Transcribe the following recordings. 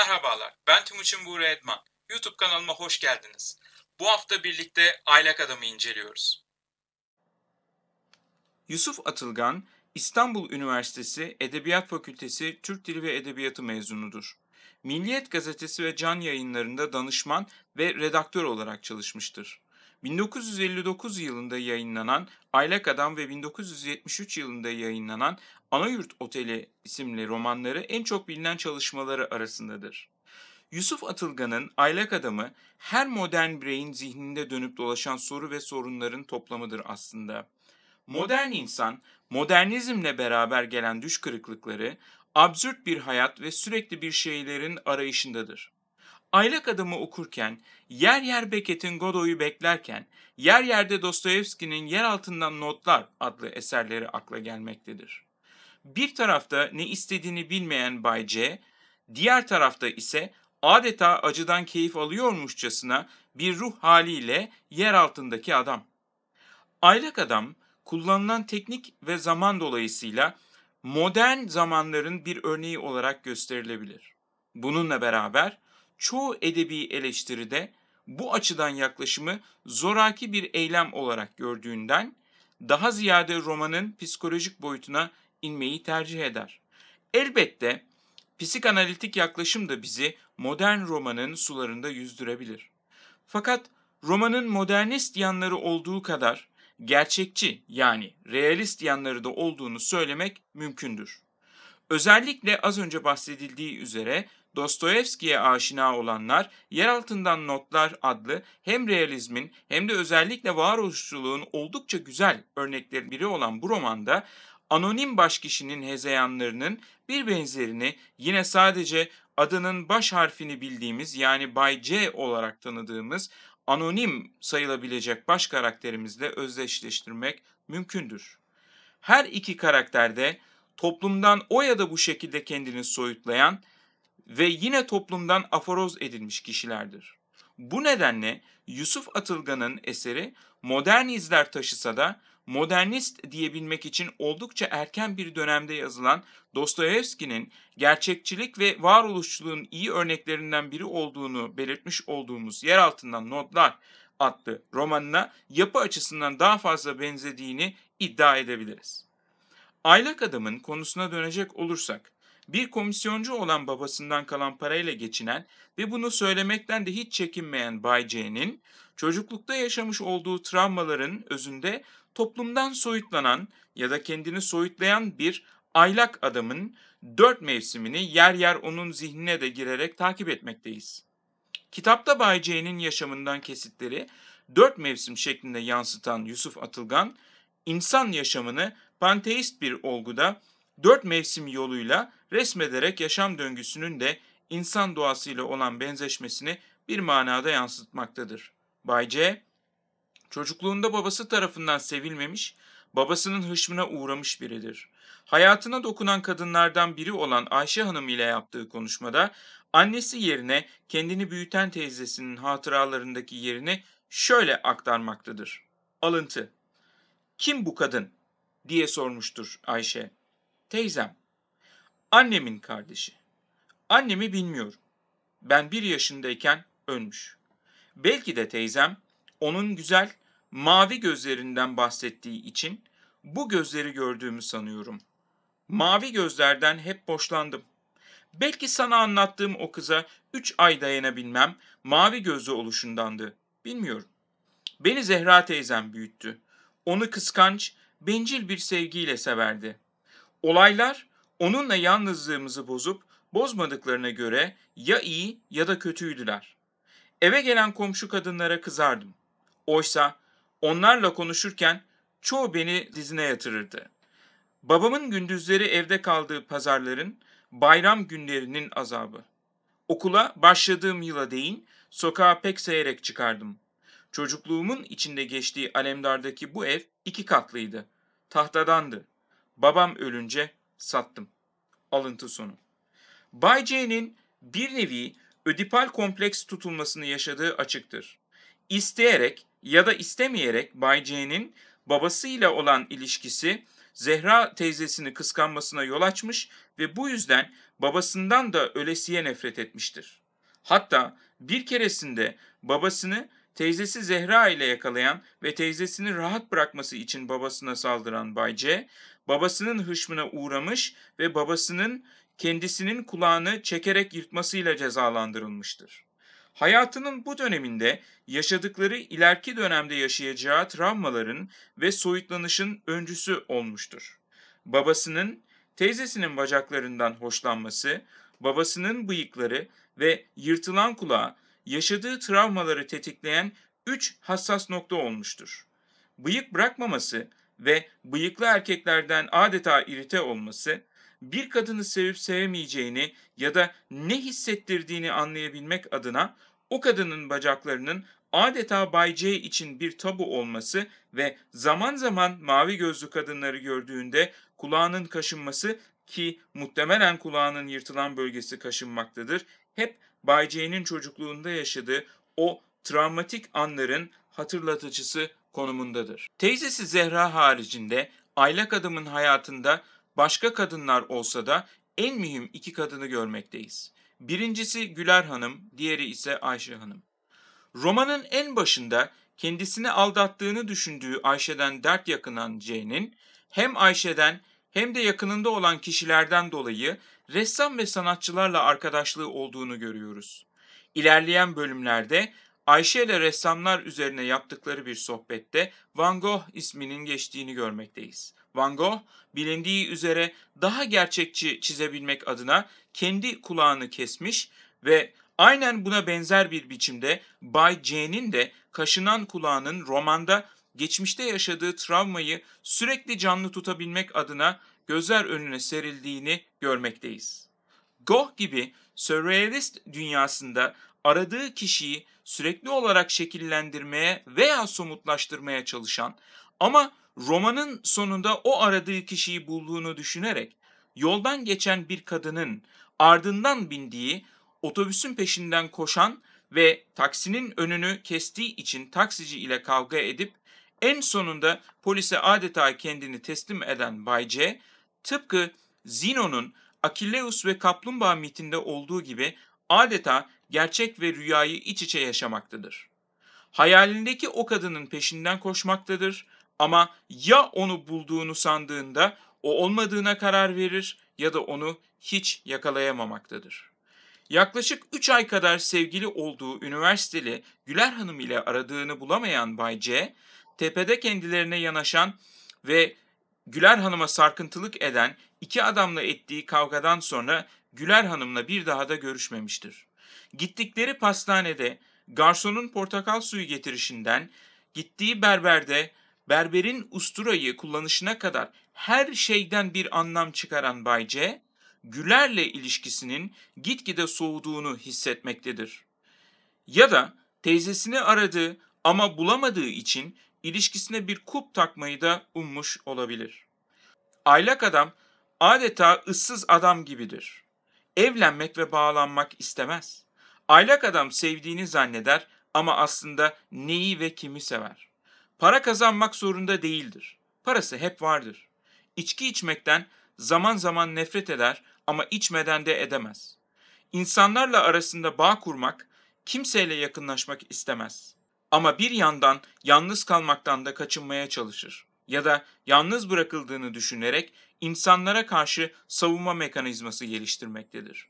Merhabalar, ben Timuçin Buğra Edman. YouTube kanalıma hoş geldiniz. Bu hafta birlikte Aylak Adam'ı inceliyoruz. Yusuf Atılgan, İstanbul Üniversitesi Edebiyat Fakültesi Türk Dili ve Edebiyatı mezunudur. Milliyet Gazetesi ve Can Yayınları'nda danışman ve redaktör olarak çalışmıştır. 1959 yılında yayınlanan Aylak Adam ve 1973 yılında yayınlanan Anayurt Oteli isimli romanları en çok bilinen çalışmaları arasındadır. Yusuf Atılgan'ın Aylak Adamı her modern bireyin zihninde dönüp dolaşan soru ve sorunların toplamıdır aslında. Modern insan, modernizmle beraber gelen düş kırıklıkları, absürt bir hayat ve sürekli bir şeylerin arayışındadır. Aylak Adam'ı okurken, yer yer Beckett'in Godot'u beklerken, yer yerde Dostoyevski'nin Yer Altından Notlar adlı eserleri akla gelmektedir. Bir tarafta ne istediğini bilmeyen Bay C, diğer tarafta ise adeta acıdan keyif alıyormuşçasına bir ruh haliyle yer altındaki adam. Aylak Adam, kullanılan teknik ve zaman dolayısıyla modern zamanların bir örneği olarak gösterilebilir. Bununla beraber çoğu edebi eleştiride bu açıdan yaklaşımı zoraki bir eylem olarak gördüğünden daha ziyade romanın psikolojik boyutuna inmeyi tercih eder. Elbette psikanalitik yaklaşım da bizi modern romanın sularında yüzdürebilir. Fakat romanın modernist yanları olduğu kadar gerçekçi yani realist yanları da olduğunu söylemek mümkündür. Özellikle az önce bahsedildiği üzere Dostoyevski'ye aşina olanlar Yer Altından Notlar adlı hem realizmin hem de özellikle varoluşçuluğun oldukça güzel örnekleri biri olan bu romanda anonim başkişinin hezeyanlarının bir benzerini yine sadece adının baş harfini bildiğimiz yani Bay C olarak tanıdığımız anonim sayılabilecek baş karakterimizle özdeşleştirmek mümkündür. Her iki karakterde toplumdan o ya da bu şekilde kendini soyutlayan ve yine toplumdan aforoz edilmiş kişilerdir. Bu nedenle Yusuf Atılgan'ın eseri modern izler taşısa da modernist diyebilmek için oldukça erken bir dönemde yazılan Dostoyevski'nin gerçekçilik ve varoluşçuluğun iyi örneklerinden biri olduğunu belirtmiş olduğumuz Yer Altından Notlar adlı romanına yapı açısından daha fazla benzediğini iddia edebiliriz. Aylak Adam'ın konusuna dönecek olursak, bir komisyoncu olan babasından kalan parayla geçinen ve bunu söylemekten de hiç çekinmeyen Bay C'nin çocuklukta yaşamış olduğu travmaların özünde toplumdan soyutlanan ya da kendini soyutlayan bir aylak adamın dört mevsimini yer yer onun zihnine de girerek takip etmekteyiz. Kitapta Bay C'nin yaşamından kesitleri dört mevsim şeklinde yansıtan Yusuf Atılgan, insan yaşamını panteist bir olguda dört mevsim yoluyla resmederek yaşam döngüsünün de insan doğasıyla olan benzeşmesini bir manada yansıtmaktadır. Bay C, çocukluğunda babası tarafından sevilmemiş, babasının hışmına uğramış biridir. Hayatına dokunan kadınlardan biri olan Ayşe Hanım ile yaptığı konuşmada annesi yerine kendini büyüten teyzesinin hatıralarındaki yerini şöyle aktarmaktadır. Alıntı. Kim bu kadın? diye sormuştur Ayşe. Teyzem. Annemin kardeşi. Annemi bilmiyorum. Ben bir yaşındayken ölmüş. Belki de teyzem onun güzel mavi gözlerinden bahsettiği için bu gözleri gördüğümü sanıyorum. Mavi gözlerden hep boşlandım. Belki sana anlattığım o kıza üç ay dayanabilmem mavi gözlü oluşundandı. Bilmiyorum. Beni Zehra teyzem büyüttü. Onu kıskanç, bencil bir sevgiyle severdi. Olaylar onunla yalnızlığımızı bozup bozmadıklarına göre ya iyi ya da kötüydüler. Eve gelen komşu kadınlara kızardım. Oysa onlarla konuşurken çoğu beni dizine yatırırdı. Babamın gündüzleri evde kaldığı pazarların, bayram günlerinin azabı. Okula başladığım yıla değin sokağa pek seyrek çıkardım. Çocukluğumun içinde geçtiği Alemdar'daki bu ev iki katlıydı. Tahtadandı. Babam ölünce sattım. Alıntı sonu. Bay C'nin bir nevi ödipal kompleks tutulmasını yaşadığı açıktır. İsteyerek ya da istemeyerek Bay C'nin babasıyla olan ilişkisi Zehra teyzesini kıskanmasına yol açmış ve bu yüzden babasından da ölesiye nefret etmiştir. Hatta bir keresinde babasını teyzesi Zehra ile yakalayan ve teyzesini rahat bırakması için babasına saldıran Bay C, babasının hışmına uğramış ve babasının kendisinin kulağını çekerek yırtmasıyla cezalandırılmıştır. Hayatının bu döneminde yaşadıkları ileriki dönemde yaşayacağı travmaların ve soyutlanışın öncüsü olmuştur. Babasının teyzesinin bacaklarından hoşlanması, babasının bıyıkları ve yırtılan kulağı yaşadığı travmaları tetikleyen üç hassas nokta olmuştur. Bıyık bırakmaması ve bıyıklı erkeklerden adeta irite olması, bir kadını sevip sevemeyeceğini ya da ne hissettirdiğini anlayabilmek adına o kadının bacaklarının adeta Bay C için bir tabu olması ve zaman zaman mavi gözlü kadınları gördüğünde kulağının kaşınması ki muhtemelen kulağının yırtılan bölgesi kaşınmaktadır. Hep Bay C'nin çocukluğunda yaşadığı o travmatik anların hatırlatıcısı konumundadır. Teyzesi Zehra haricinde aylak adamın hayatında başka kadınlar olsa da en mühim iki kadını görmekteyiz. Birincisi Güler Hanım, diğeri ise Ayşe Hanım. Romanın en başında kendisini aldattığını düşündüğü Ayşe'den dert yakınan C'nin hem Ayşe'den hem de yakınında olan kişilerden dolayı ressam ve sanatçılarla arkadaşlığı olduğunu görüyoruz. İlerleyen bölümlerde Ayşe ile ressamlar üzerine yaptıkları bir sohbette Van Gogh isminin geçtiğini görmekteyiz. Van Gogh bilindiği üzere daha gerçekçi çizebilmek adına kendi kulağını kesmiş ve aynen buna benzer bir biçimde Bay C'nin de kaşınan kulağının romanda geçmişte yaşadığı travmayı sürekli canlı tutabilmek adına gözler önüne serildiğini görmekteyiz. Goh gibi sürrealist dünyasında aradığı kişiyi sürekli olarak şekillendirmeye veya somutlaştırmaya çalışan ama romanın sonunda o aradığı kişiyi bulduğunu düşünerek yoldan geçen bir kadının ardından bindiği otobüsün peşinden koşan ve taksinin önünü kestiği için taksici ile kavga edip en sonunda polise adeta kendini teslim eden Bay C, tıpkı Zeno'nun Akilleus ve Kaplumbağa mitinde olduğu gibi adeta gerçek ve rüyayı iç içe yaşamaktadır. Hayalindeki o kadının peşinden koşmaktadır ama ya onu bulduğunu sandığında o olmadığına karar verir ya da onu hiç yakalayamamaktadır. Yaklaşık 3 ay kadar sevgili olduğu üniversiteli Güler Hanım ile aradığını bulamayan Bay C, tepede kendilerine yanaşan ve Güler Hanım'a sarkıntılık eden iki adamla ettiği kavgadan sonra Güler Hanım'la bir daha da görüşmemiştir. Gittikleri pastanede garsonun portakal suyu getirişinden, gittiği berberde berberin usturayı kullanışına kadar her şeyden bir anlam çıkaran Bay C, Güler'le ilişkisinin gitgide soğuduğunu hissetmektedir. Ya da teyzesini aradığı ama bulamadığı için ilişkisine bir kup takmayı da ummuş olabilir. Aylak adam adeta ıssız adam gibidir. Evlenmek ve bağlanmak istemez. Aylak adam sevdiğini zanneder ama aslında neyi ve kimi sever. Para kazanmak zorunda değildir. Parası hep vardır. İçki içmekten zaman zaman nefret eder ama içmeden de edemez. İnsanlarla arasında bağ kurmak, kimseyle yakınlaşmak istemez. Ama bir yandan yalnız kalmaktan da kaçınmaya çalışır ya da yalnız bırakıldığını düşünerek insanlara karşı savunma mekanizması geliştirmektedir.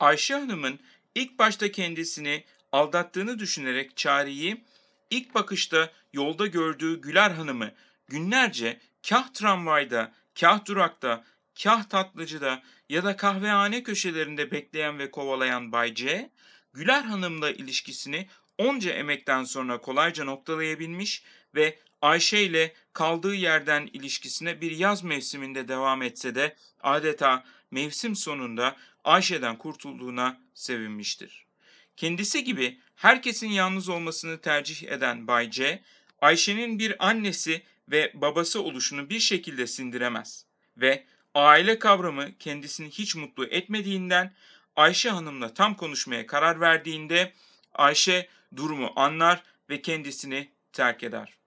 Ayşe Hanım'ın ilk başta kendisini aldattığını düşünerek çareyi ilk bakışta yolda gördüğü Güler Hanım'ı günlerce kah tramvayda, kah durakta, kah tatlıcıda ya da kahvehane köşelerinde bekleyen ve kovalayan Bay C, Güler Hanım'la ilişkisini onca emekten sonra kolayca noktalayabilmiş ve Ayşe ile kaldığı yerden ilişkisine bir yaz mevsiminde devam etse de adeta mevsim sonunda Ayşe'den kurtulduğuna sevinmiştir. Kendisi gibi herkesin yalnız olmasını tercih eden Bay C, Ayşe'nin bir annesi ve babası oluşunu bir şekilde sindiremez ve aile kavramı kendisini hiç mutlu etmediğinden Ayşe Hanım'la tam konuşmaya karar verdiğinde Ayşe durumu anlar ve kendisini terk eder.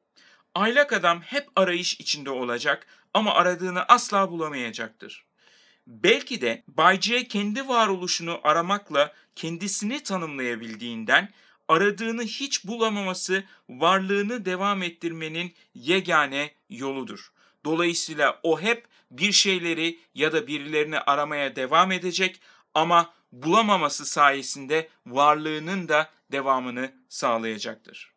Aylak adam hep arayış içinde olacak ama aradığını asla bulamayacaktır. Belki de Bay C kendi varoluşunu aramakla kendisini tanımlayabildiğinden aradığını hiç bulamaması varlığını devam ettirmenin yegane yoludur. Dolayısıyla o hep bir şeyleri ya da birilerini aramaya devam edecek ama bulamaması sayesinde varlığının da devamını sağlayacaktır.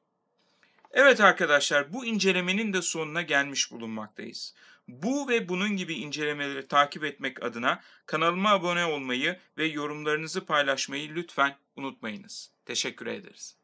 Evet arkadaşlar bu incelemenin de sonuna gelmiş bulunmaktayız. Bu ve bunun gibi incelemeleri takip etmek adına kanalıma abone olmayı ve yorumlarınızı paylaşmayı lütfen unutmayınız. Teşekkür ederiz.